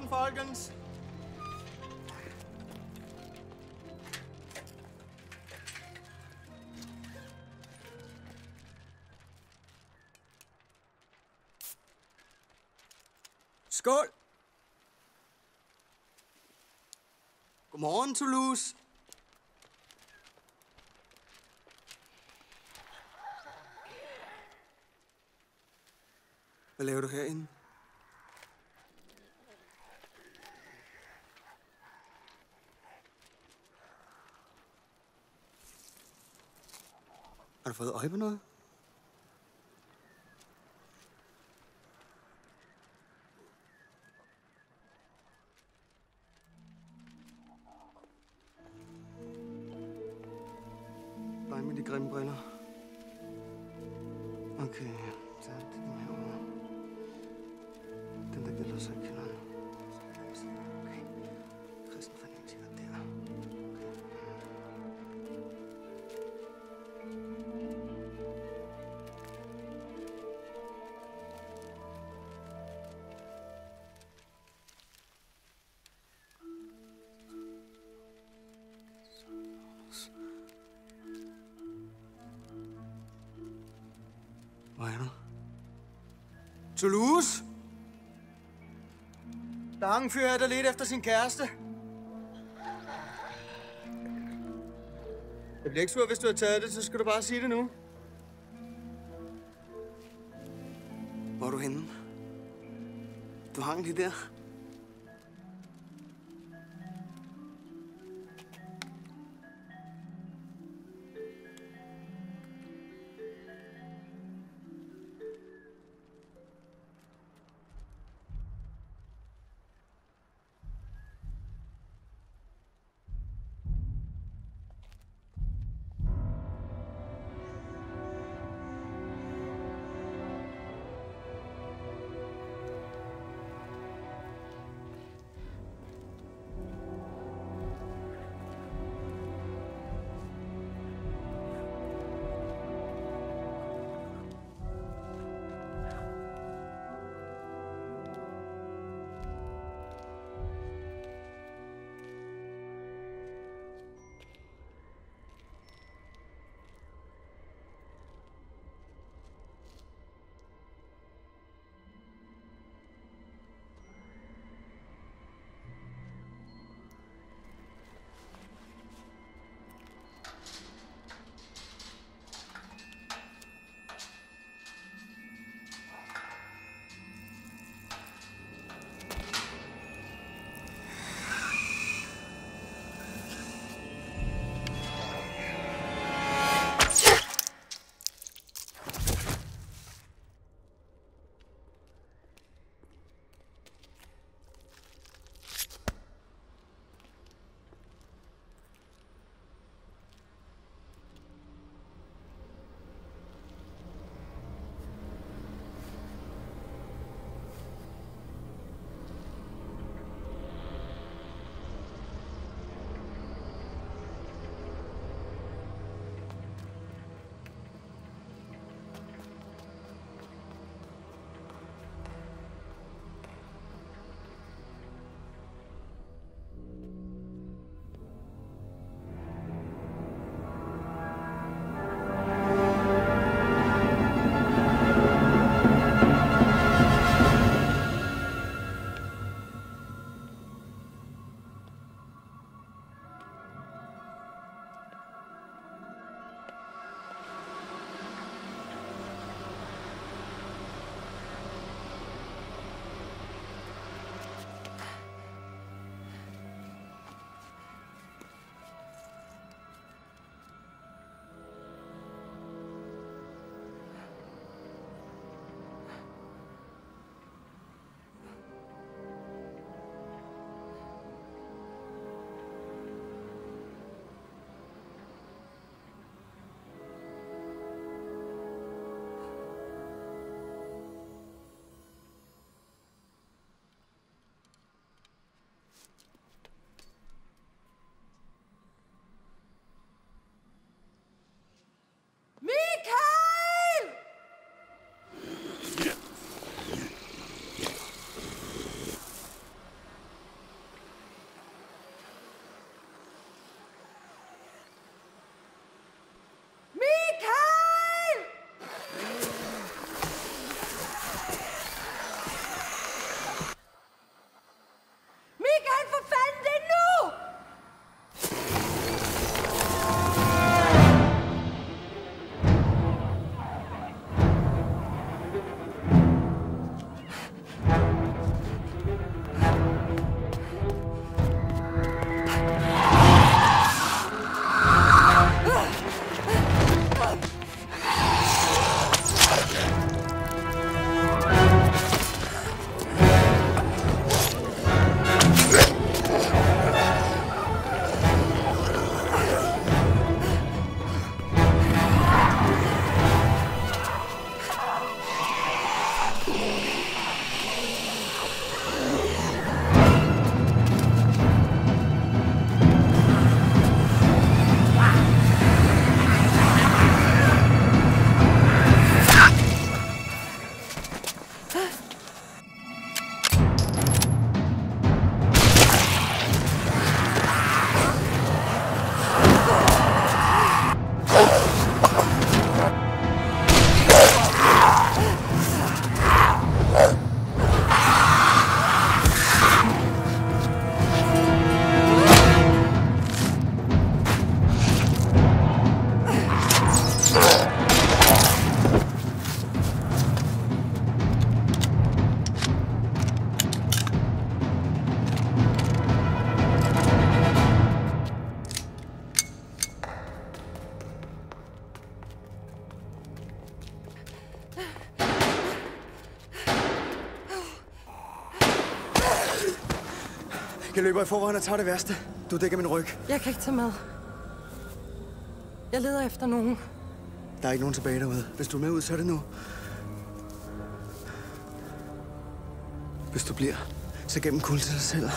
Morgen, folkens. Skål! Godmorgen, Toulouse. Hvad laver du herinde? Har du fået øje på noget? Bare med de grimme briller. Okay, så er det den herovre. Den der gælder Hvor er du? Toulouse? Der er en fyr her, der lidt efter sin kæreste. Jeg bliver ikke sur, hvis du har taget det, så skal du bare sige det nu. Hvor er du henne? Du hang lige der. Løber i forvejen og tager det værste. Du dækker min ryg. Jeg kan ikke tage med. Jeg leder efter nogen. Der er ikke nogen tilbage derude. Hvis du er med ud, så er det nu. Hvis du bliver, så gennem kul til dig selv.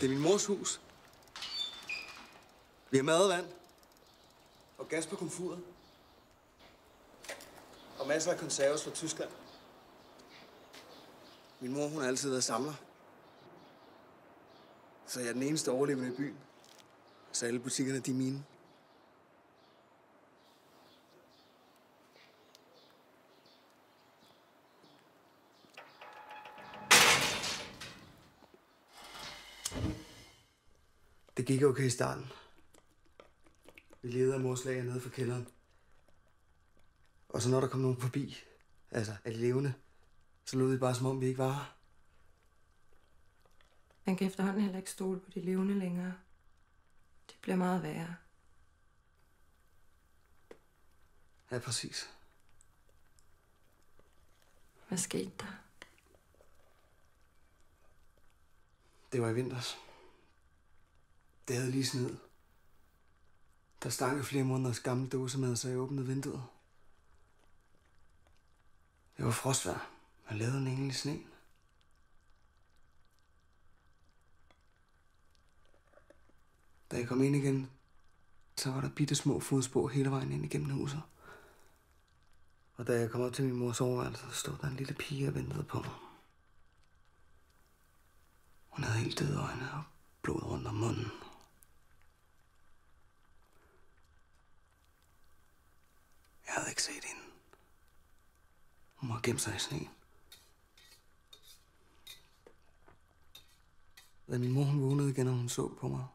Det er min mors hus. Vi har mad og vand. Og gas på komfuret. Og masser af konserves fra Tyskland. Min mor, hun har altid været samler. Så jeg er den eneste overlevende i byen. Så alle butikkerne, de er mine. Det gik okay i starten. Vi levede af morslager nede for kælderen. Og så når der kom nogen forbi, altså af de levende, så lød vi bare som om vi ikke var her. Man kan efterhånden heller ikke stole på de levende længere. Det bliver meget værre. Ja, præcis. Hvad skete der? Det var i vinters. Det havde lige sned. Der stank flere måneders gamle dåsemad, så jeg åbnede vinduet. Det var frostvejr. Man lavede en engel i sneen. Da jeg kom ind igen, så var der bitte små fodspor hele vejen ind igennem huset. Og da jeg kom op til min mors overværelse, så stod der en lille pige og ventede på mig. Hun havde helt døde øjne og blod rundt om munden. Jeg havde ikke set hende. Hun var gemt sig i sneen. Da min mor hun vågnede igen, og hun så på mig,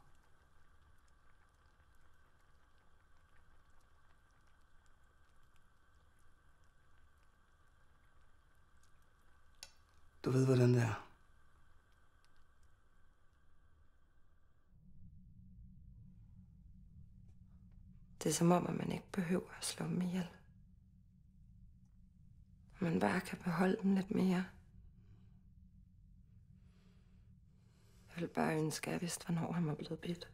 Du ved, hvordan det er. Det er som om, at man ikke behøver at slå dem ihjel. Man bare kan beholde dem lidt mere. Jeg ville bare ønske, at jeg vidste, hvornår han var blevet bidt.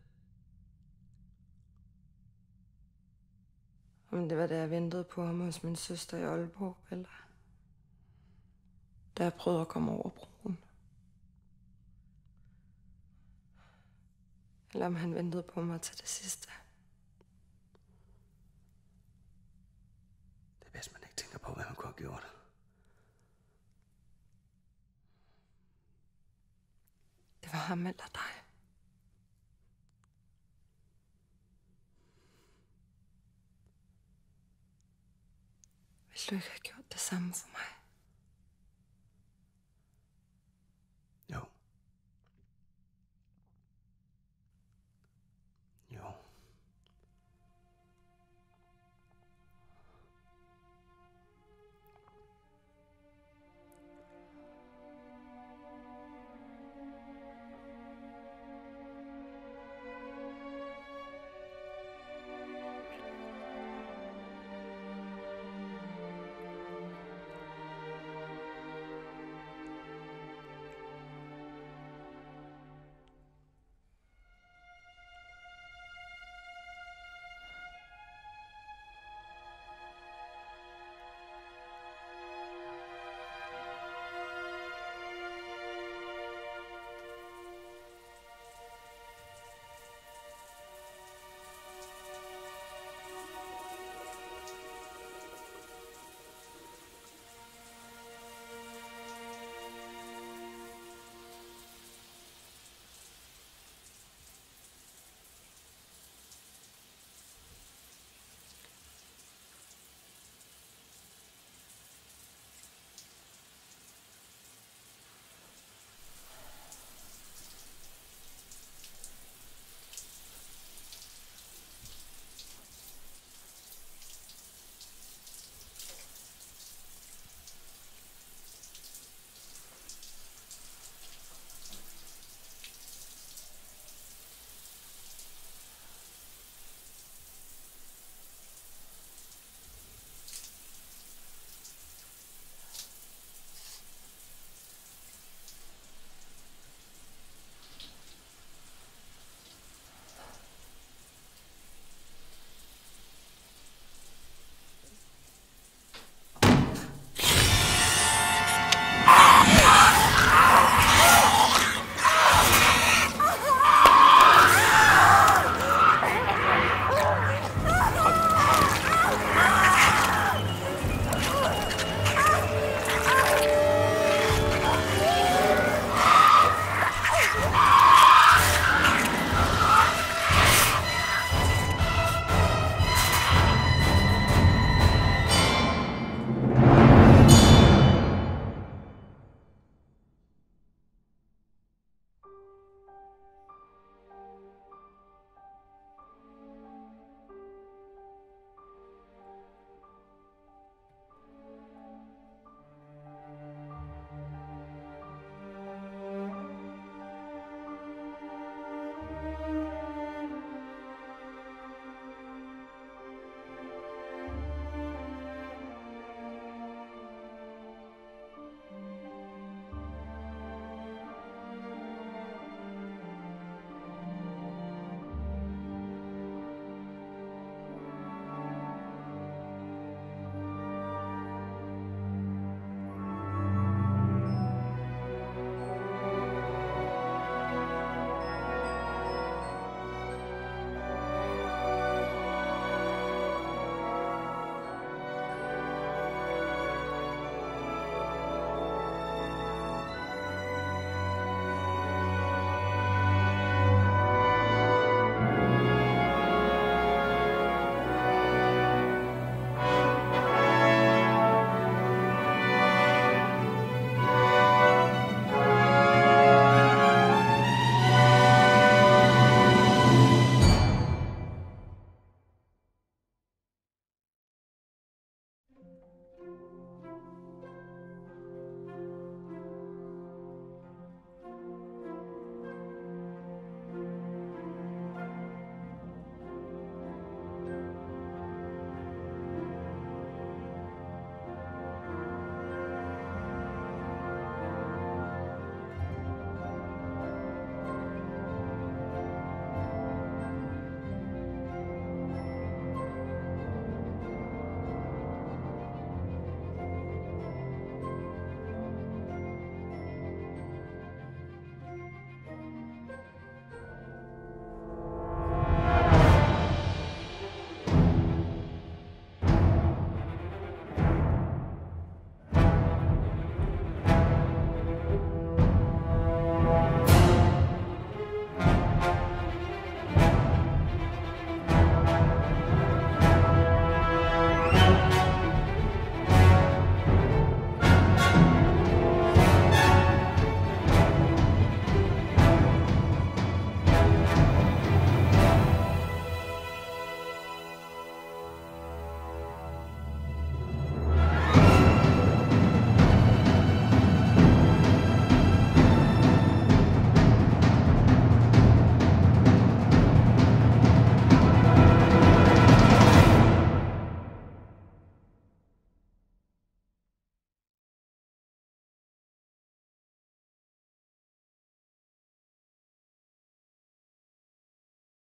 Om det var da jeg ventede på ham hos min søster i Aalborg, eller da jeg prøvede at komme over broen. Eller om han ventede på mig til det sidste. Hvis man ikke tænker på, hvad man kunne have gjort. Det var ham eller dig. Vil du ikke havde gjort det samme for mig?